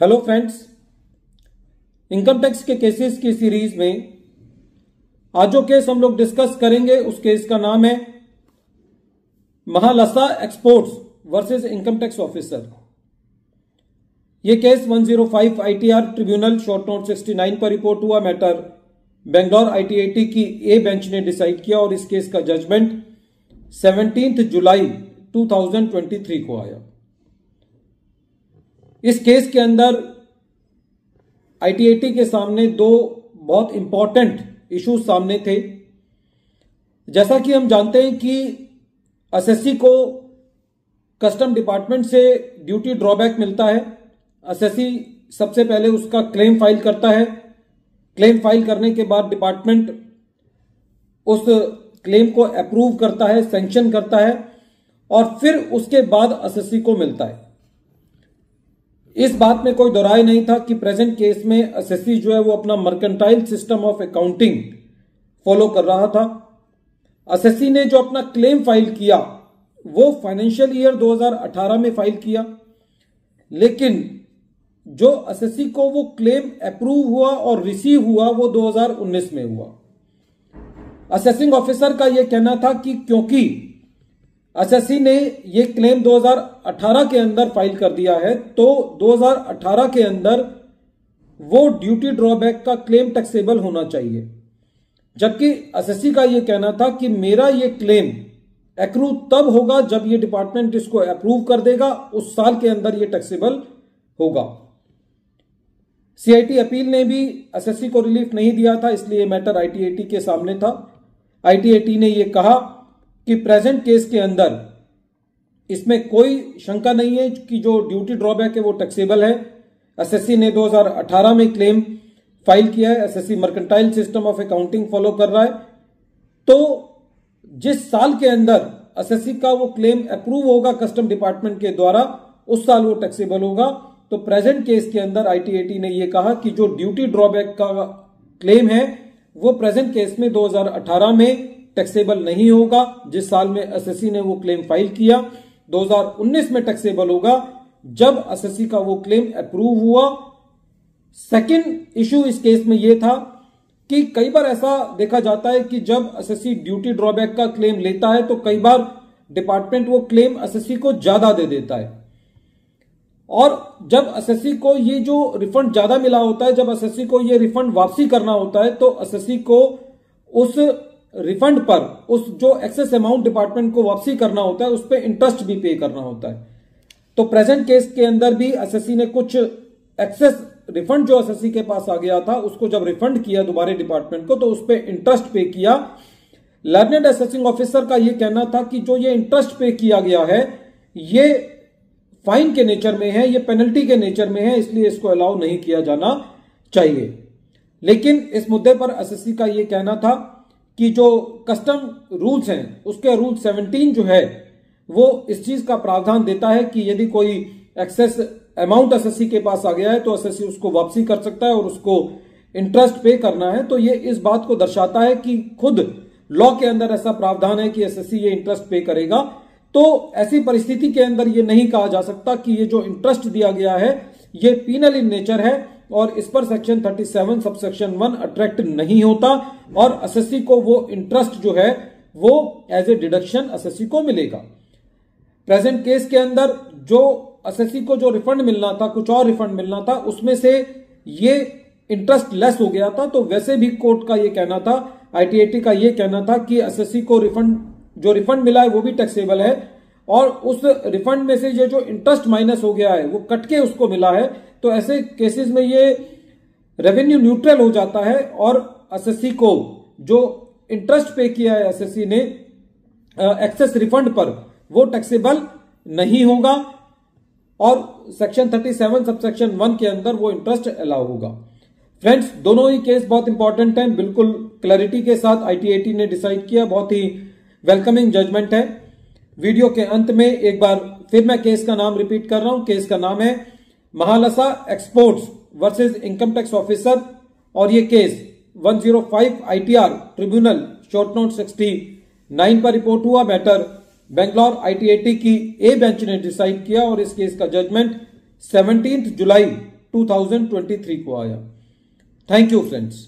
Hello friends income tax के cases की series में आज जो केस हम लोग डिस्कस करेंगे, उस केस का नाम है Mahalsa exports versus income tax officer यह case 105 ITR tribunal short note 69 पर रिपोर्ट हुआ मैटर बेंगलोर आईटीआईटी की ए बेंच ने डिसाइड किया और इस केस का जजमेंट 17 जुलाई 2023 को आया। इस केस के अंदर आईटीआईटी के सामने दो बहुत इंपॉर्टेंट इश्यूज़ सामने थे। जैसा कि हम जानते हैं कि एसएससी को कस्टम डिपार्टमेंट से ड्यूटी ड्रॉबैक मिलता है। एसएससी सबसे पहले उसका क्लेम फ़ाइल करता है। क्लेम फ़ाइल करने के बाद डिपार्टमेंट उस क्लेम को अप्रूव करता है सैंक्शन करता है और फिर उसके बाद एसएससी को मिलता है। इस बात में कोई दोराय नहीं था कि प्रेजेंट केस में एसएससी जो है वो अपना mercantile system of accounting follow कर रहा था। एसएससी ने जो अपना क्लेम फ़ाइल किया, वो फाइनेंशियल ईयर 2018 में फ़ाइल किया। लेकिन जो एसएससी को वो क्लेम अप्रूव हुआ और रिसीव हुआ, वो 2019 में हुआ। असेसिंग ऑफिसर का यह कहना था कि क्योंकि एसएससी ने ये क्लेम 2018 के अंदर फ़ाइल कर दिया है तो 2018 के अंदर वो ड्यूटी ड्रॉबैक का क्लेम टैक्सेबल होना चाहिए। जबकि एसएससी का यह कहना था कि मेरा ये क्लेम एक्रू तब होगा जब ये डिपार्टमेंट इसको अप्रूव कर देगा, उस साल के अंदर ये टैक्सेबल होगा। सीआईटी अपील ने भी एसएससी को रिलीफ नहीं दिया था, इसलिए मैटर आईटीआईटी के सामने था। आईटीआईटी ने यह कहा कि प्रेजेंट केस के अंदर इसमें कोई शंका नहीं है कि जो ड्यूटी ड्रॉबैक है वो टैक्सेबल है। एसएससी ने 2018 में क्लेम फ़ाइल किया है। SSC mercantile system of accounting follow कर रहा है। तो जिस साल के अंदर एसएससी का वो क्लेम अप्रूव होगा कस्टम डिपार्टमेंट के द्वारा, उस साल वो टैक्सेबल होगा। तो प्रेजेंट केस के अंदर आईटीएटी ने यह कहा कि जो ड्यूटी ड्रॉबैक का क्लेम है, वो प्रेजेंट केस में 2018 में टैक्सेबल नहीं होगा। जिस साल में एसएससी ने वो क्लेम फ़ाइल किया 2019 में टैक्सेबल होगा। जब एसएससी का वो क्लेम अप्रूव हुआ सेकंड इश्यू इस केस में यह था कि कई बार ऐसा देखा जाता है कि जब एसएससी ड्यूटी ड्रॉबैक का क्लेम लेता है तो कई बार डिपार्टमेंट वो क्लेम एसएससी को ज़्यादा दे देता है। और जब एसएससी को ये जो रिफंड ज़्यादा मिला होता है, जब एसएससी को ये रिफंड वापसी करना होता है तो एसएससी को उस रिफंड पर उस जो एक्सेस अमाउंट डिपार्टमेंट को वापसी करना होता है, उस पर इंटरेस्ट भी पे करना होता है। तो प्रेजेंट केस के अंदर भी एसएससी ने कुछ एक्सेस रिफंड जो एसएससी के पास आ गया था, उसको जब रिफंड किया दोबारा डिपार्टमेंट को तो उस पर इंटरेस्ट पे किया। लर्नेड असेसिंग ऑफिसर का यह कहना था कि जो ये इंटरेस्ट पे किया गया है, ये फाइन के नेचर में है, ये पेनल्टी के नेचर में है, इसलिए इसको अलाउ नहीं किया जाना चाहिए। लेकिन इस मुद्दे पर एसएससी का यह कहना था कि जो कस्टम रूल्स हैं, उसके रूल 17 जो है, वो इस चीज़ का प्रावधान देता है कि यदि कोई एक्सेस अमाउंट एसएससी के पास आ गया है तो एसएससी उसको वापसी कर सकता है और उसको इंटरेस्ट पे करना है। तो ये इस बात को दर्शाता है कि खुद लॉ के अंदर ऐसा प्रावधान है कि एसएससी ये इंटरेस्ट पे करेगा। तो ऐसी परिस्थिति के अंदर ये नहीं कहा जा सकता कि ये जो इंटरेस्ट दिया गया है, ये पीनल इन नेचर है। और इस पर section 37 sub section one attract नहीं होता और एसएससी को वो इंटरेस्ट जो है, वो एज ए डिडक्शन एसएससी को मिलेगा। प्रेजेंट केस के अंदर जो एसएससी को जो रिफंड मिलना था, कुछ और रिफंड मिलना था, उसमें से ये इंटरेस्ट लेस हो गया था तो वैसे भी कोर्ट का ये कहना था आईटीआईटी का ये कहना था कि एसएससी को रिफंड जो रिफंड मिला है, वो भी टैक्सेबल है। और उस रिफंड में से ये जो इंटरेस्ट माइनस हो गया है, वो कट के उसको मिला है। तो ऐसे केसेस में ये रेवेन्यू न्यूट्रल हो जाता है और एसएससी को जो इंटरेस्ट पे किया है एसएससी ने एक्सेस रिफंड पर, वो टैक्सेबल नहीं होगा और सेक्शन 37 सब सेक्शन वन के अंदर वो इंटरेस्ट अलाउ होगा। फ्रेंड्स दोनों ही केस बहुत इंपॉर्टेंट हैं। बिल्कुल क्लैरिटी के साथ आईटीआईटी ने डिसाइड किया। बहुत ही वेलकमिंग जजमेंट है। वीडियो के अंत में एक बार फिर मैं केस का नाम रिपीट कर रहा हूँ। केस का नाम है Mahalsa exports versus income tax officer और ये case 105 ITR tribunal, short note 69 पर रिपोर्ट हुआ। मैटर बेंगलोर आईटीआईटी की ए बेंच ने डिसाइड किया और इस केस का जजमेंट 17 जुलाई 2023 को आया। Thank you friends